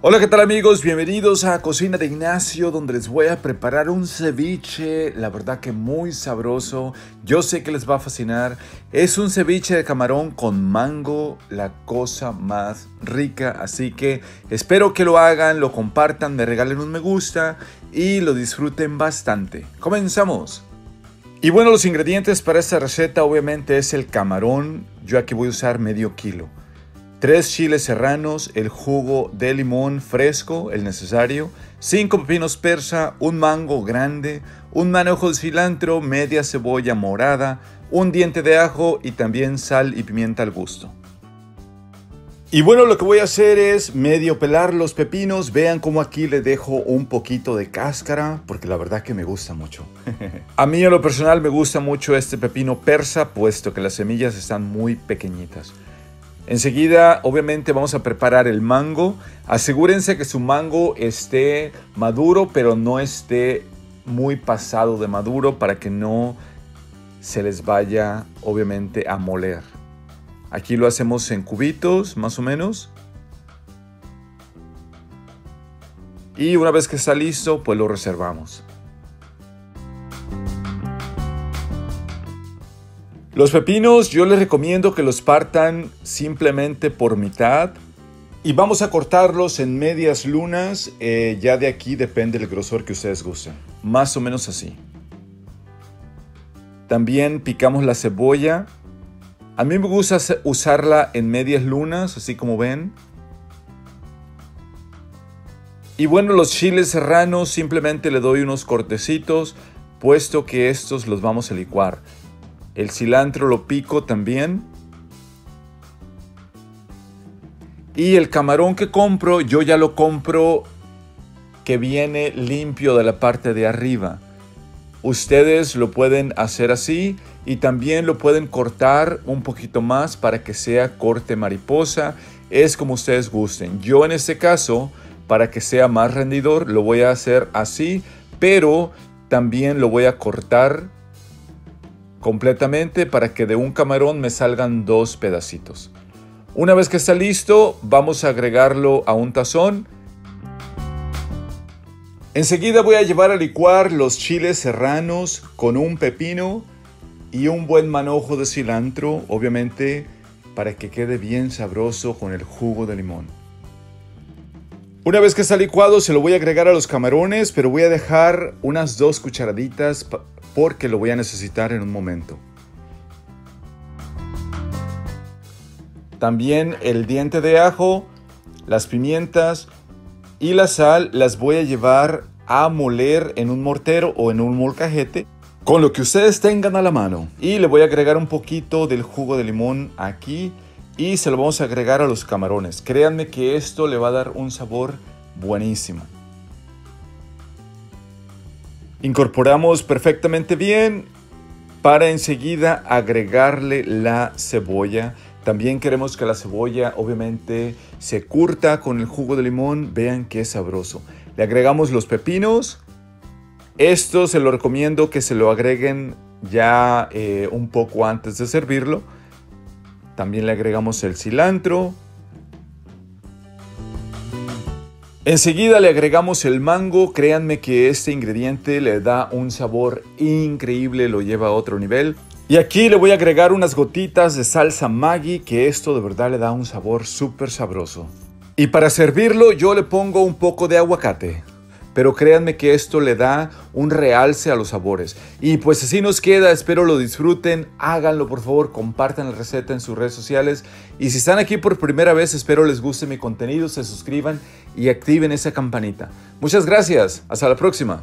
Hola, ¿qué tal amigos? Bienvenidos a Cocina de Ignacio, donde les voy a preparar un ceviche, la verdad que muy sabroso. Yo sé que les va a fascinar. Es un ceviche de camarón con mango, la cosa más rica. Así que espero que lo hagan, lo compartan, me regalen un me gusta y lo disfruten bastante. ¡Comenzamos! Y bueno, los ingredientes para esta receta obviamente es el camarón. Yo aquí voy a usar medio kilo. 3 chiles serranos, el jugo de limón fresco, el necesario, 5 pepinos persa, un mango grande, un manojo de cilantro, media cebolla morada, un diente de ajo y también sal y pimienta al gusto. Y bueno, lo que voy a hacer es medio pelar los pepinos. Vean cómo aquí le dejo un poquito de cáscara, porque la verdad que me gusta mucho. a mí a lo personal me gusta mucho este pepino persa, puesto que las semillas están muy pequeñitas. Enseguida, obviamente, vamos a preparar el mango. Asegúrense que su mango esté maduro, pero no esté muy pasado de maduro para que no se les vaya, obviamente, a moler. Aquí lo hacemos en cubitos, más o menos. Y una vez que está listo, pues lo reservamos. Los pepinos yo les recomiendo que los partan simplemente por mitad y vamos a cortarlos en medias lunas, eh, ya de aquí depende el grosor que ustedes gusten, más o menos así. También picamos la cebolla, a mí me gusta usarla en medias lunas, así como ven. Y bueno, los chiles serranos simplemente le doy unos cortecitos, puesto que estos los vamos a licuar. El cilantro lo pico también. Y el camarón que compro, yo ya lo compro que viene limpio de la parte de arriba. Ustedes lo pueden hacer así y también lo pueden cortar un poquito más para que sea corte mariposa. Es como ustedes gusten. Yo en este caso, para que sea más rendidor, lo voy a hacer así, pero también lo voy a cortar completamente para que de un camarón me salgan dos pedacitos. Una vez que está listo, vamos a agregarlo a un tazón. Enseguida voy a llevar a licuar los chiles serranos con un pepino y un buen manojo de cilantro, obviamente para que quede bien sabroso con el jugo de limón. Una vez que está licuado se lo voy a agregar a los camarones, pero voy a dejar unas dos cucharaditas porque lo voy a necesitar en un momento. También el diente de ajo, las pimientas y la sal las voy a llevar a moler en un mortero o en un molcajete con lo que ustedes tengan a la mano. Y le voy a agregar un poquito del jugo de limón aquí y se lo vamos a agregar a los camarones. Créanme que esto le va a dar un sabor buenísimo. Incorporamos perfectamente bien para enseguida agregarle la cebolla. También queremos que la cebolla obviamente se curta con el jugo de limón. Vean qué sabroso. Le agregamos los pepinos. Esto se lo recomiendo que se lo agreguen ya eh, un poco antes de servirlo. También le agregamos el cilantro, Enseguida le agregamos el mango, créanme que este ingrediente le da un sabor increíble, lo lleva a otro nivel. Y aquí le voy a agregar unas gotitas de salsa Maggi, que esto de verdad le da un sabor súper sabroso. Y para servirlo yo le pongo un poco de aguacate pero créanme que esto le da un realce a los sabores. Y pues así nos queda, espero lo disfruten, háganlo por favor, compartan la receta en sus redes sociales y si están aquí por primera vez, espero les guste mi contenido, se suscriban y activen esa campanita. Muchas gracias, hasta la próxima.